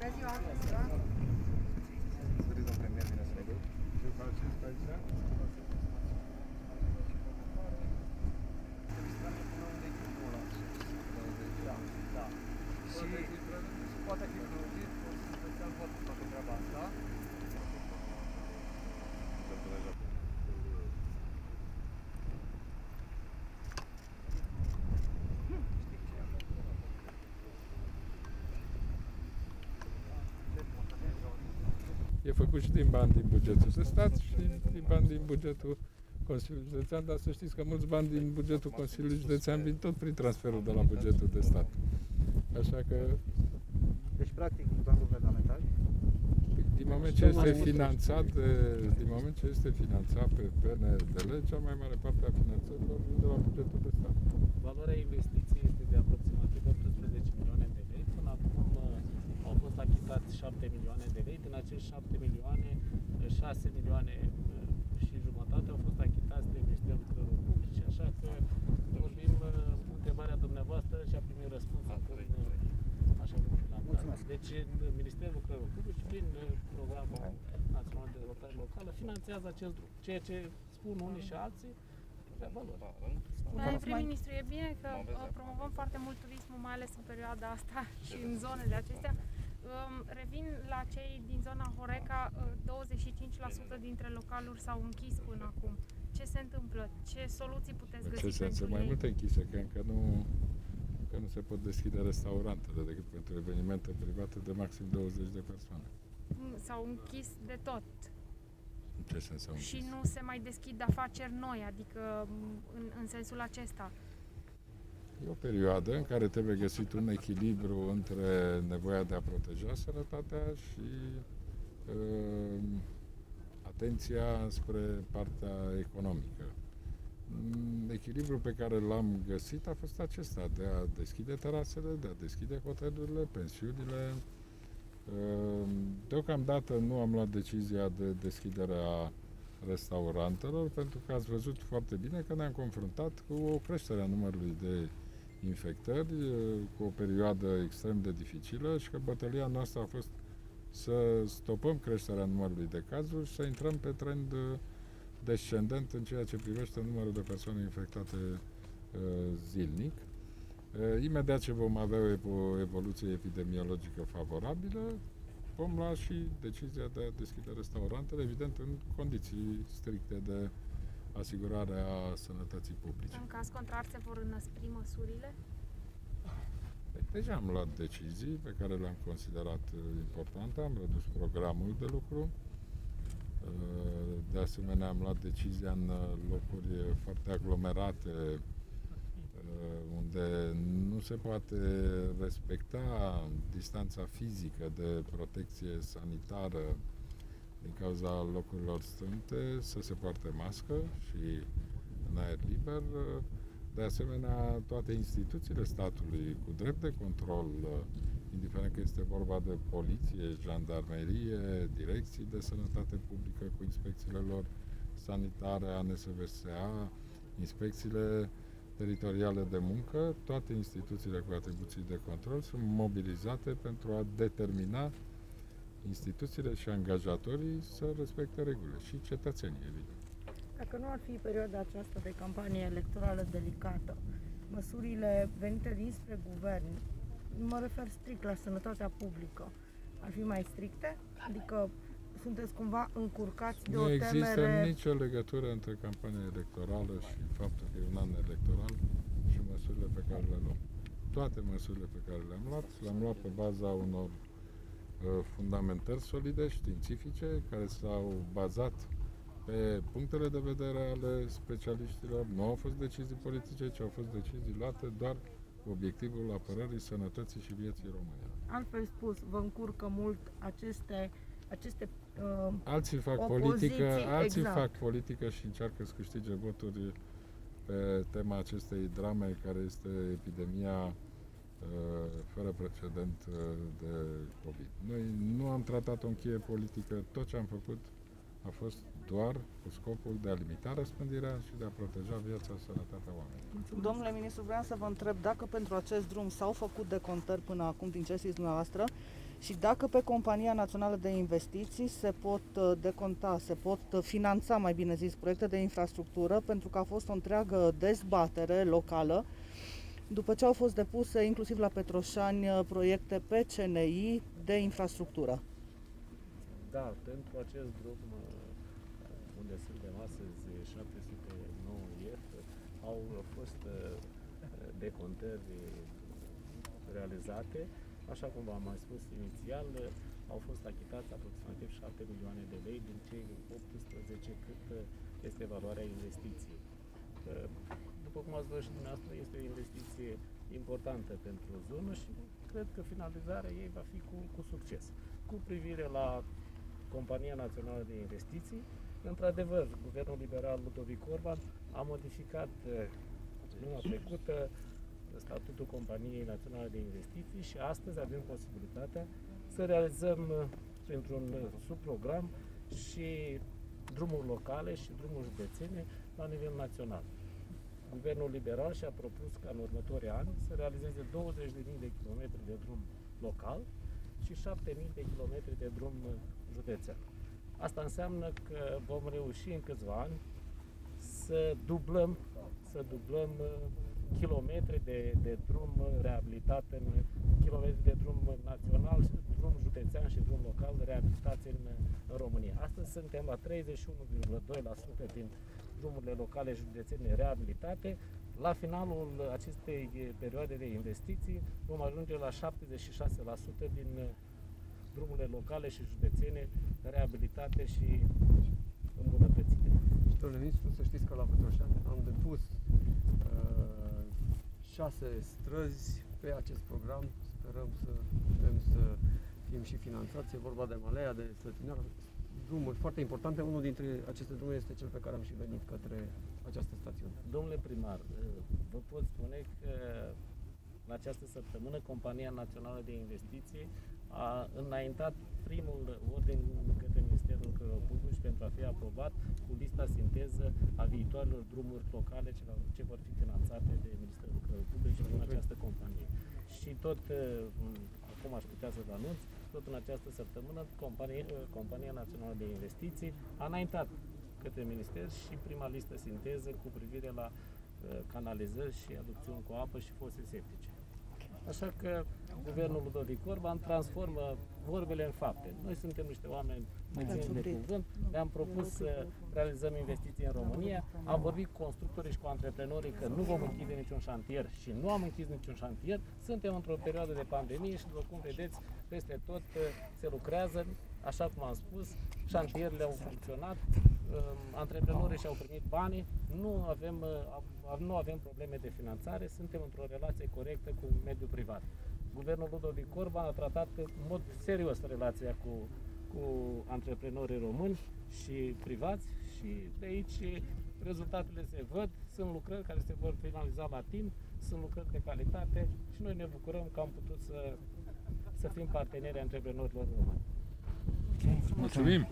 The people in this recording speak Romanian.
Bună ziua! Bună ziua! Turizm premier vine să vedem. Ce faceți pe aici? Da, da. Și poate fi prelungit, o să special pot toată treaba asta. E făcut și din bani din bugetul de stat și din bani din bugetul Consiliului Județean, dar să știți că mulți bani din bugetul Consiliului Județean vin tot prin transferul de la bugetul de stat. Așa că, Deci, practic, din bani guvernamentali. din moment ce este finanțat, de- din moment ce este finanțat pe PNDL, cea mai mare parte a finanțărilor vin de la bugetul de stat. Valoarea investiției este de aproximativ 18 milioane de lei. Până acum uh, au fost achitați 7 milioane de lei. Din acești 7 milioane, uh, 6 milioane uh, și jumătate au fost achitați de Ministerul Lucrărilor Publice. Așa că vorbim, uh, întrebarea dumneavoastră și a primit răspuns acum, uh, așa cum l-am dat. Mulțumesc. Deci în Ministerul Lucrărilor Publice, prin uh, Programul Național de Dezvoltare Locală, finanțează acest drum. Ceea ce spun unii și alții, treaba lor. Domnule prim-ministru, e bine că uh, promovăm foarte mult turismul, mai ales în perioada asta și în zonele acestea. Um, Revin la cei din zona Horeca, uh, 25% dintre localuri s-au închis până acum. Ce se întâmplă? Ce soluții puteți În găsi ce sens? pentru Sunt mai ei? multe închise, că încă nu, că nu se pot deschide restaurantele decât pentru evenimente private de maxim 20 de persoane. Mm, S-au închis de tot În ce sens au și închis? nu se mai deschid afaceri noi, adică m, în, în sensul acesta. E o perioadă în care trebuie găsit un echilibru între nevoia de a proteja sănătatea și uh, atenția spre partea economică. Mm, Echilibrul pe care l-am găsit a fost acesta, de a deschide terasele, de a deschide hotelurile, pensiunile. Uh, Deocamdată nu am luat decizia de deschidere a restaurantelor, pentru că ați văzut foarte bine că ne-am confruntat cu o creștere a numărului de infectări, eh, cu o perioadă extrem de dificilă și că bătălia noastră a fost să stopăm creșterea numărului de cazuri și să intrăm pe trend eh, descendent în ceea ce privește numărul de persoane infectate eh, zilnic. Eh, Imediat ce vom avea o evo- evoluție epidemiologică favorabilă, vom lua și decizia de a deschide restaurantele, evident în condiții stricte de asigurare a sănătății publice. În caz contrar se vor înăspri măsurile? Păi, Deja am luat decizii pe care le-am considerat uh, importante, am redus programul de lucru, Uh, de asemenea am luat decizia în uh, locuri uh, foarte aglomerate uh, unde nu se poate respecta distanța fizică de protecție sanitară din cauza locurilor strânte, să se poarte mască și în aer liber. Uh, De asemenea, toate instituțiile statului cu drept de control, uh, indiferent că este vorba de poliție, jandarmerie, direcții de sănătate publică cu inspecțiile lor sanitare, ANSVSA, inspecțiile teritoriale de muncă, toate instituțiile cu atribuții de control sunt mobilizate pentru a determina instituțiile și angajatorii să respecte regulile și cetățenii, evident. Dacă nu ar fi perioada aceasta de campanie electorală delicată, măsurile venite dinspre guvern, mă refer strict la sănătatea publică, ar fi mai stricte? Adică sunteți cumva încurcați de Nu o există temere... nicio legătură între campania electorală și faptul că e un an electoral și măsurile pe care le luăm. Toate măsurile pe care le-am luat, le-am luat pe baza unor uh, fundamentări solide, științifice, care s-au bazat pe punctele de vedere ale specialiștilor. Nu au fost decizii politice, ci au fost decizii luate doar cu obiectivul apărării sănătății și vieții românilor. Altfel spus, vă încurcă mult aceste, aceste uh, Alții fac Opoziții, politică, alții exact. fac politică și încearcă să câștige voturi pe tema acestei drame care este epidemia uh, fără precedent uh, de COVID. Noi nu am tratat o încheie politică, tot ce am făcut a fost doar cu scopul de a limita răspândirea și de a proteja viața și sănătatea oamenilor. Domnule ministru, vreau să vă întreb dacă pentru acest drum s-au făcut decontări până acum din ce știți dumneavoastră și dacă pe Compania Națională de Investiții se pot uh, deconta, se pot uh, finanța, mai bine zis, proiecte de infrastructură, pentru că a fost o întreagă dezbatere locală, după ce au fost depuse, inclusiv la Petroșani, uh, proiecte pe CNI de infrastructură. Da, pentru acest drum unde suntem astăzi 709 IF, au fost decontări realizate Așa cum v-am mai spus inițial, au fost achitați aproximativ 7 milioane de lei din cei 18 cât este valoarea investiției. După cum ați văzut și dumneavoastră, este o investiție importantă pentru zonă și cred că finalizarea ei va fi cu, cu succes. Cu privire la Compania Națională de Investiții, într-adevăr, Guvernul Liberal Ludovic Orban a modificat luna trecută statutul Companiei Naționale de Investiții și astăzi avem posibilitatea să realizăm uh, printr-un uh, subprogram și drumuri locale și drumuri județene la nivel național. Guvernul liberal și-a propus ca în următorii ani să realizeze 20.000 de kilometri de drum local și 7.000 de kilometri de drum uh, județean. Asta înseamnă că vom reuși în câțiva ani să dublăm, să dublăm kilometri de, de drum reabilitat în kilometri de drum național, drum județean și drum local reabilitați în, în România. Astăzi suntem la 31,2% din drumurile locale județene reabilitate. La finalul acestei perioade de investiții vom ajunge la 76% din drumurile locale și județene reabilitate și îmbunătățite. Domnule ministru, să știți că la Petroșani am depus uh, șase străzi pe acest program. Sperăm să putem să fim și finanțați. E vorba de Malea, de Slătineală, drumuri foarte importante. Unul dintre aceste drumuri este cel pe care am și venit către această stațiune. Domnule primar, vă pot spune că în această săptămână Compania Națională de Investiții a înaintat primul ordin către Ministerul Lucrărilor Publici pentru a fi aprobat cu lista sinteză a viitoarelor drumuri locale ce vor fi finanțate de Ministerul Lucrărilor Publice în această companie. Și tot, uh, acum aș putea să vă anunț, tot în această săptămână Compania, uh, Compania Națională de Investiții a înaintat către Minister și prima listă sinteză cu privire la uh, canalizări și aducțiuni cu apă și fose septice. Așa că guvernul Ludovic Orban transformă vorbele în fapte. Noi suntem niște oameni puțini de cuvânt, ne-am propus să realizăm investiții în România, am vorbit cu constructorii și cu antreprenorii că nu vom închide niciun șantier și nu am închis niciun șantier. Suntem într-o perioadă de pandemie și, după cum vedeți, peste tot uh, se lucrează, așa cum am spus, șantierele au funcționat, um, antreprenorii și-au primit banii, nu avem, uh, nu avem probleme de finanțare, suntem într-o relație corectă cu mediul privat. Guvernul Ludovic Orban a tratat în mod serios relația cu, cu antreprenorii români și privați și de aici rezultatele se văd, sunt lucrări care se vor finaliza la timp, sunt lucrări de calitate și noi ne bucurăm că am putut să, să fim parteneri antreprenorilor români. Mulțumim!